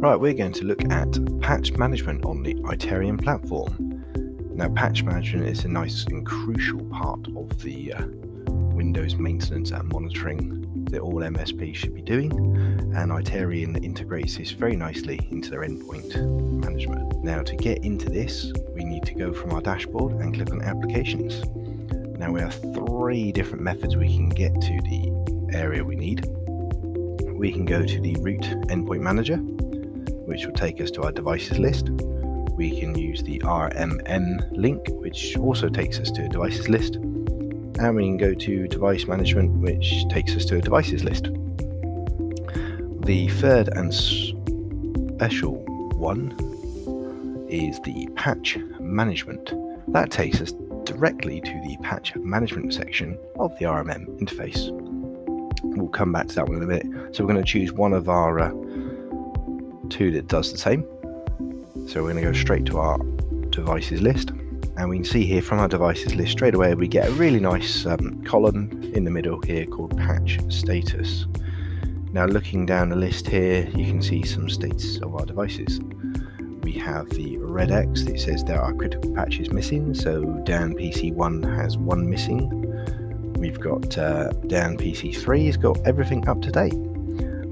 Right, we're going to look at patch management on the ITarian platform. Now, patch management is a nice and crucial part of the uh, Windows maintenance and monitoring that all MSPs should be doing, and ITarian integrates this very nicely into their endpoint management. Now, to get into this, we need to go from our dashboard and click on Applications. Now, we have three different methods we can get to the area we need. We can go to the root endpoint manager, which will take us to our devices list. We can use the RMM link, which also takes us to a devices list. And we can go to device management, which takes us to a devices list. The third and special one is the patch management. That takes us directly to the patch management section of the RMM interface. We'll come back to that one in a minute. So we're going to choose one of our uh, two that does the same. So we're going to go straight to our devices list. And we can see here from our devices list straight away, we get a really nice um, column in the middle here called patch status. Now looking down the list here, you can see some states of our devices. We have the red X that says there are critical patches missing. So Dan PC1 has one missing. We've got uh, Dan PC3 has got everything up to date.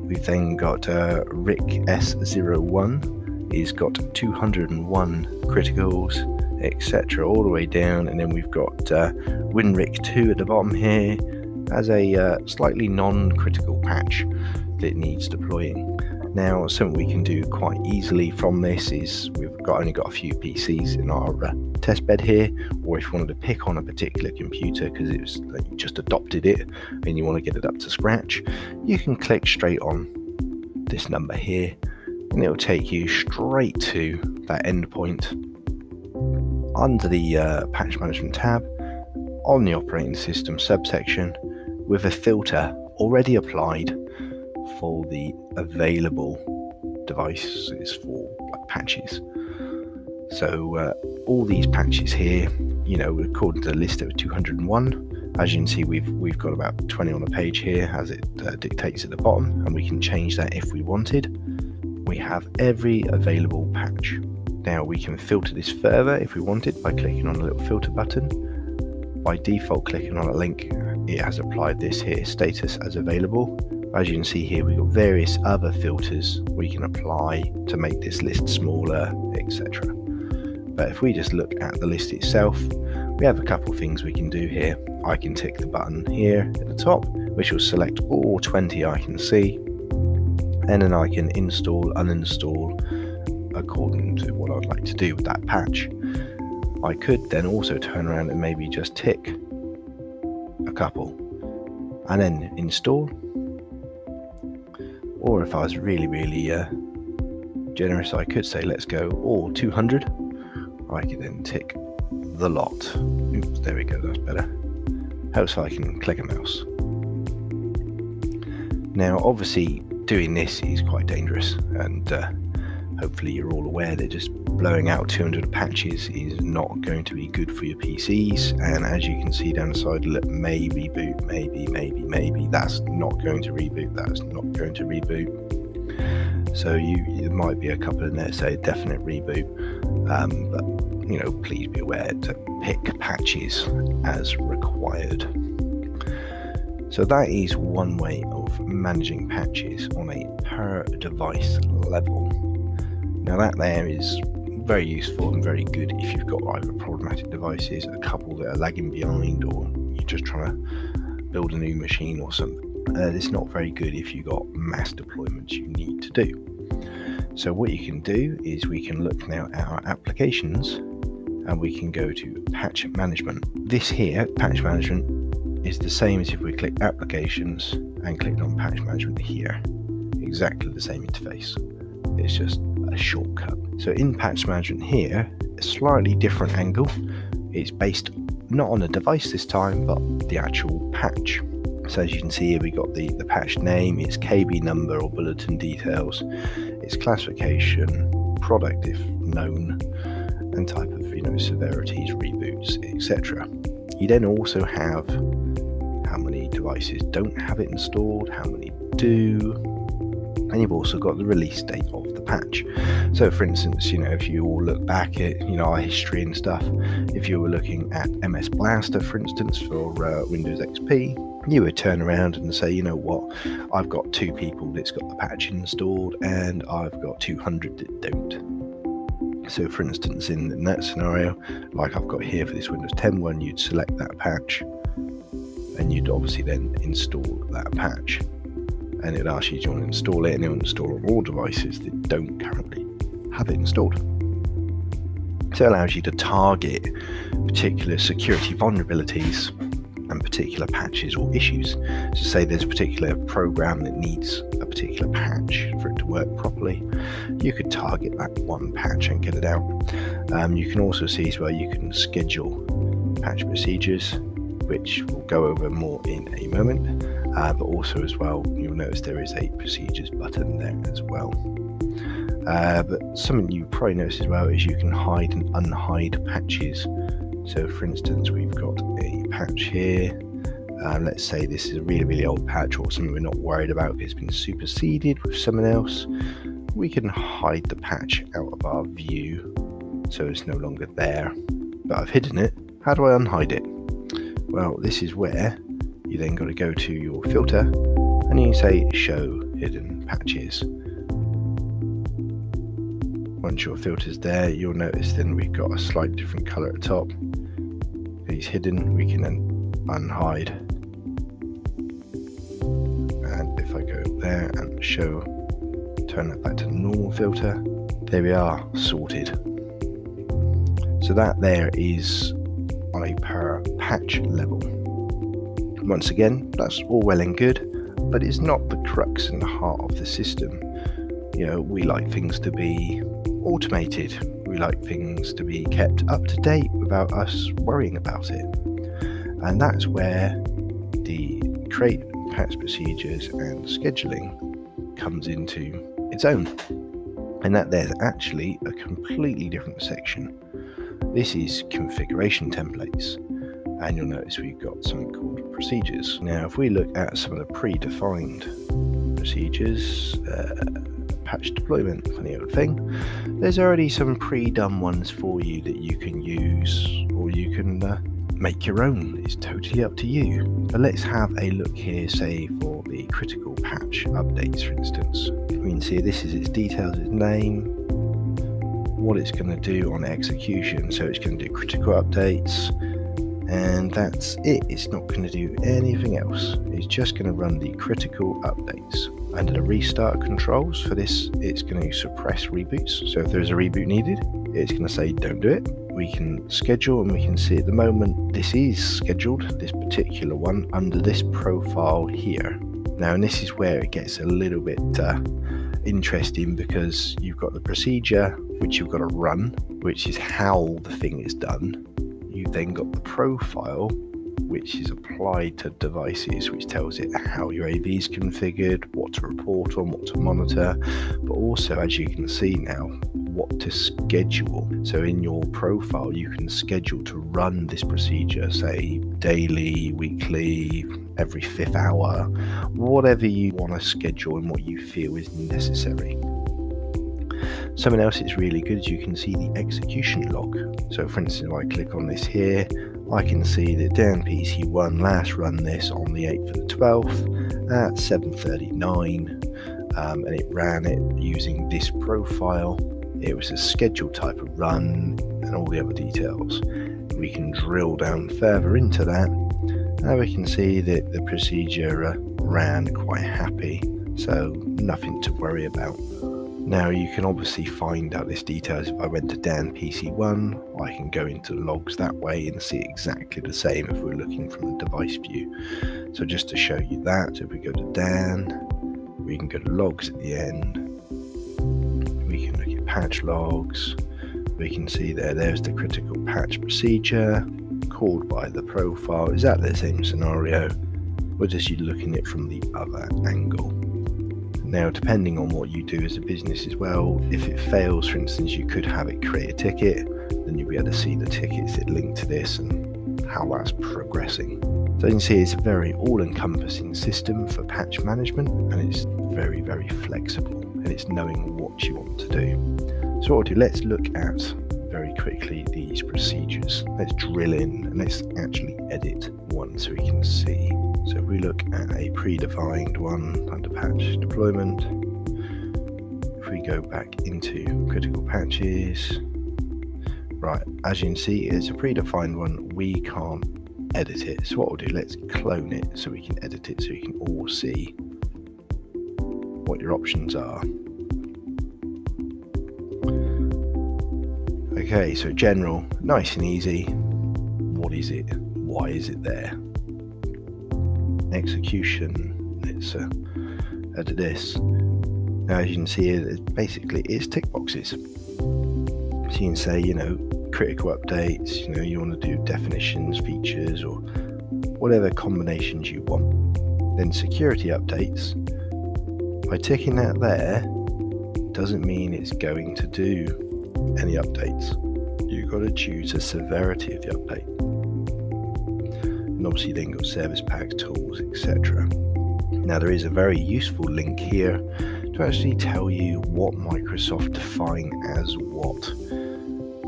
We've then got uh, Rick S01. He's got 201 criticals, etc., all the way down. And then we've got uh, WinRick 2 at the bottom here as a uh, slightly non critical patch that needs deploying. Now, something we can do quite easily from this is we've got only got a few PCs in our uh, test bed here, or if you wanted to pick on a particular computer because it's like just adopted it and you want to get it up to scratch, you can click straight on this number here, and it'll take you straight to that endpoint under the uh, patch management tab on the operating system subsection with a filter already applied for the available devices for like, patches. So uh, all these patches here, you know, according to the list of 201, as you can see, we've we've got about 20 on the page here, as it uh, dictates at the bottom, and we can change that if we wanted. We have every available patch. Now we can filter this further if we wanted by clicking on the little filter button. By default, clicking on a link, it has applied this here status as available as you can see here, we've got various other filters we can apply to make this list smaller, etc. But if we just look at the list itself, we have a couple things we can do here. I can tick the button here at the top, which will select all 20 I can see, and then I can install, uninstall according to what I'd like to do with that patch. I could then also turn around and maybe just tick a couple and then install or if I was really, really uh, generous, I could say let's go all 200. I could then tick the lot. Oops, there we go, that's better. Helps if I can click a mouse. Now, obviously, doing this is quite dangerous, and uh, hopefully, you're all aware that just blowing out 200 patches is not going to be good for your PCs. And as you can see down the side, look, may reboot, maybe, maybe, maybe. That's not going to reboot. That's not going to reboot. So you, might be a couple in there say definite reboot, um, but you know, please be aware to pick patches as required. So that is one way of managing patches on a per device level. Now that there is very useful and very good if you've got either problematic devices, a couple that are lagging behind, or you're just trying to build a new machine or something. Uh, it's not very good if you've got mass deployments you need to do. So, what you can do is we can look now at our applications and we can go to patch management. This here, patch management, is the same as if we click applications and clicked on patch management here. Exactly the same interface. It's just a shortcut. So in patch management here, a slightly different angle. It's based not on a device this time, but the actual patch. So as you can see here, we've got the, the patch name, its KB number or bulletin details, its classification, product if known, and type of you know severities, reboots, etc. You then also have how many devices don't have it installed, how many do, and you've also got the release date of the patch. So, for instance, you know, if you all look back at you know our history and stuff, if you were looking at MS Blaster, for instance, for uh, Windows XP, you would turn around and say, you know what, I've got two people that's got the patch installed, and I've got 200 that don't. So, for instance, in that scenario, like I've got here for this Windows 10 one, you'd select that patch, and you'd obviously then install that patch and it asks you to install it and it will install on all devices that don't currently have it installed. So it allows you to target particular security vulnerabilities and particular patches or issues. So say there's a particular program that needs a particular patch for it to work properly, you could target that one patch and get it out. Um, you can also see as well you can schedule patch procedures, which we'll go over more in a moment. Uh, but also as well, you'll notice there is a procedures button there as well. Uh, but something you probably notice as well is you can hide and unhide patches. So for instance, we've got a patch here. Uh, let's say this is a really, really old patch or something we're not worried about because it's been superseded with someone else. We can hide the patch out of our view so it's no longer there. But I've hidden it. How do I unhide it? Well, this is where you then got to go to your filter and you say show hidden patches. Once your filter's there, you'll notice then we've got a slightly different color at the top. These hidden, we can then unhide. And if I go there and show, turn that back to normal filter, there we are, sorted. So that there is on a per patch level. Once again, that's all well and good, but it's not the crux and the heart of the system. You know, we like things to be automated, we like things to be kept up to date without us worrying about it. And that's where the create patch procedures and scheduling comes into its own. And that there's actually a completely different section. This is configuration templates and you'll notice we've got something called procedures. Now, if we look at some of the predefined procedures, uh, patch deployment, funny old thing, there's already some pre-done ones for you that you can use or you can uh, make your own. It's totally up to you. But let's have a look here, say for the critical patch updates, for instance. We can see this is its details, its name, what it's going to do on execution. So it's going to do critical updates, and that's it. It's not going to do anything else. It's just going to run the critical updates. Under the restart controls for this, it's going to suppress reboots. So if there's a reboot needed, it's going to say don't do it. We can schedule and we can see at the moment this is scheduled, this particular one, under this profile here. Now, and this is where it gets a little bit uh, interesting because you've got the procedure which you've got to run, which is how the thing is done You've then got the profile, which is applied to devices, which tells it how your AV is configured, what to report on, what to monitor, but also, as you can see now, what to schedule. So, in your profile, you can schedule to run this procedure, say daily, weekly, every fifth hour, whatever you want to schedule and what you feel is necessary. Something else that's really good is you can see the execution log. So for instance, if I click on this here, I can see that Dan PC1 last run this on the 8th of the 12th at 7.39 um, and it ran it using this profile. It was a scheduled type of run and all the other details. We can drill down further into that. Now we can see that the procedure uh, ran quite happy, so nothing to worry about. Now you can obviously find out this details if I went to Dan PC1, I can go into logs that way and see exactly the same if we're looking from the device view. So just to show you that, if we go to Dan, we can go to logs at the end, we can look at patch logs, we can see there, there's the critical patch procedure called by the profile, is that the same scenario? Or just you looking at it from the other angle? Now, depending on what you do as a business as well, if it fails, for instance, you could have it create a ticket, then you'll be able to see the tickets that link to this and how that's progressing. So you can see it's a very all encompassing system for patch management and it's very, very flexible and it's knowing what you want to do. So, what I'll do, let's look at very quickly these procedures. Let's drill in and let's actually edit one so we can see. So, if we look at a predefined one under patch deployment, if we go back into critical patches, right, as you can see, it's a predefined one. We can't edit it. So what we'll do, let's clone it so we can edit it so you can all see what your options are. Okay, so general, nice and easy. What is it? Why is it there? Execution, let's uh, edit this. Now, as you can see, it basically it's tick boxes. So you can say, you know, critical updates, you know, you want to do definitions, features, or whatever combinations you want. Then security updates, by ticking that there, doesn't mean it's going to do any updates. You've got to choose the severity of the update. And obviously then got service packs, tools, etc. Now there is a very useful link here to actually tell you what Microsoft define as what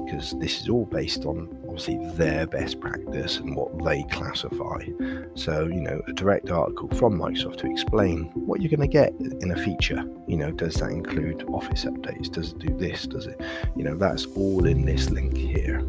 because this is all based on obviously their best practice and what they classify. So, you know, a direct article from Microsoft to explain what you're going to get in a feature. You know, does that include Office updates? Does it do this? Does it, you know, that's all in this link here.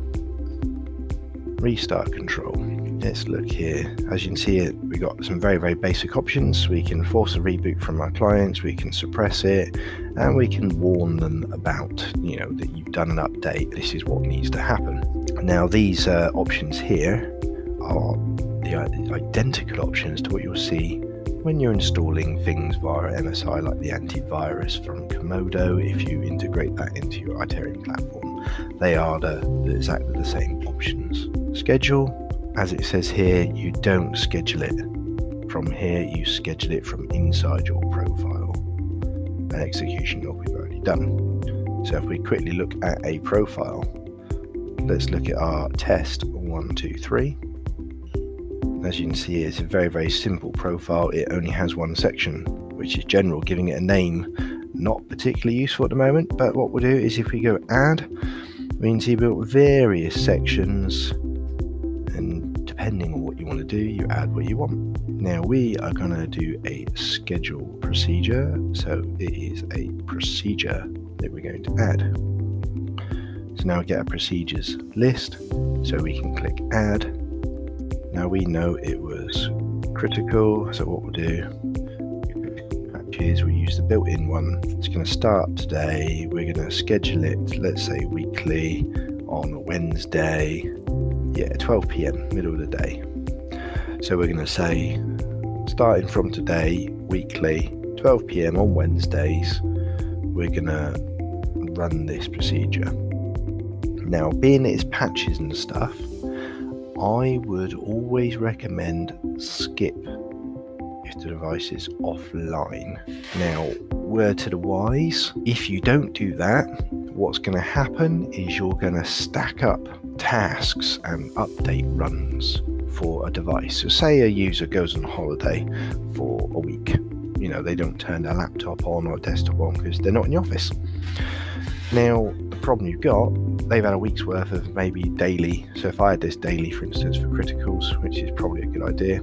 Restart control let's look here. As you can see, it we got some very, very basic options. We can force a reboot from our clients, we can suppress it, and we can warn them about, you know, that you've done an update. This is what needs to happen. Now, these uh, options here are the identical options to what you'll see when you're installing things via MSI, like the antivirus from Comodo. If you integrate that into your ITarian platform, they are the, exactly the same options. Schedule as it says here, you don't schedule it from here, you schedule it from inside your profile. An execution we've already done. So if we quickly look at a profile, let's look at our test one, two, three. As you can see, it's a very, very simple profile. It only has one section, which is general, giving it a name. Not particularly useful at the moment, but what we'll do is if we go add, we can see built various sections do, you add what you want. Now we are going to do a schedule procedure. So it is a procedure that we're going to add. So now we get a procedures list. So we can click add. Now we know it was critical. So what we'll do patches, we use the built-in one. It's going to start today. We're going to schedule it, let's say weekly on Wednesday yeah, 12 p.m., middle of the day. So we're going to say, starting from today, weekly, 12 p.m. on Wednesdays, we're going to run this procedure. Now, being it's patches and stuff, I would always recommend skip if the device is offline. Now, word to the wise, if you don't do that, what's going to happen is you're going to stack up tasks and update runs for a device. So, say a user goes on holiday for a week, you know, they don't turn their laptop on or desktop on because they're not in the office. Now, the problem you've got, they've had a week's worth of maybe daily. So, if I had this daily, for instance, for criticals, which is probably a good idea,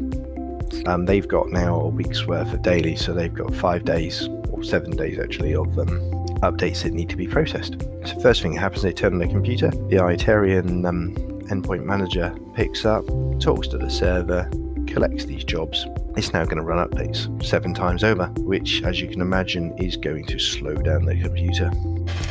um, they've got now a week's worth of daily. So, they've got five days or seven days actually of um, updates that need to be processed. So first thing that happens, they turn on the computer. The Itarian um, endpoint manager picks up, talks to the server, collects these jobs. It's now going to run updates seven times over, which, as you can imagine, is going to slow down the computer.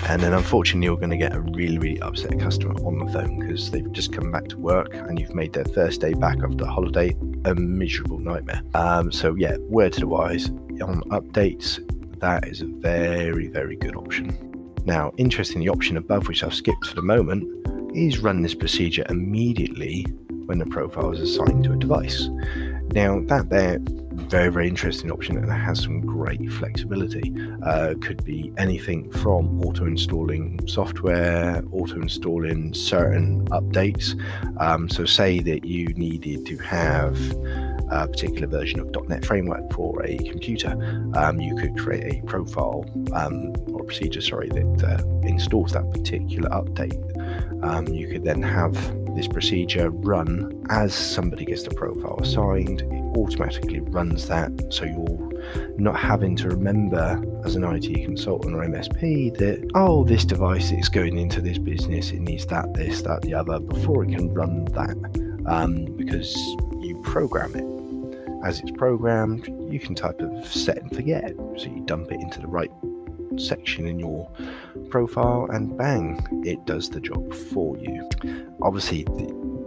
And then, unfortunately, you're going to get a really, really upset customer on the phone because they've just come back to work and you've made their first day back after the holiday a miserable nightmare. Um, so, yeah, word to the wise on updates, that is a very, very good option. Now, interesting, the option above, which I've skipped for the moment, is run this procedure immediately when the profile is assigned to a device. Now, that there, very, very interesting option and it has some great flexibility. Uh, could be anything from auto installing software, auto installing certain updates. Um, so, say that you needed to have a particular version of .NET Framework for a computer. Um, you could create a profile um, or procedure, sorry, that uh, installs that particular update. Um, you could then have this procedure run as somebody gets the profile assigned. It automatically runs that, so you're not having to remember as an IT consultant or MSP that, oh, this device is going into this business, it needs that, this, that, the other, before it can run that, um, because you program it. As it's programmed, you can type of set and forget, so you dump it into the right section in your profile, and bang, it does the job for you. Obviously,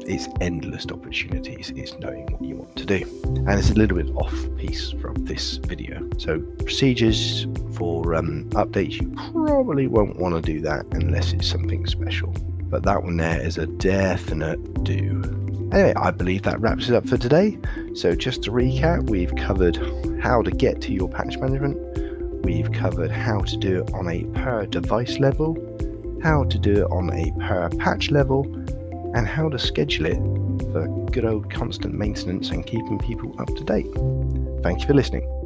it's endless opportunities, it's knowing what you want to do. And it's a little bit off piece from this video. So, procedures for um, updates, you probably won't want to do that unless it's something special. But that one there is a definite do. Anyway, I believe that wraps it up for today. So, just to recap, we've covered how to get to your patch management, we've covered how to do it on a per device level, how to do it on a per patch level, and how to schedule it for good old constant maintenance and keeping people up to date. Thank you for listening.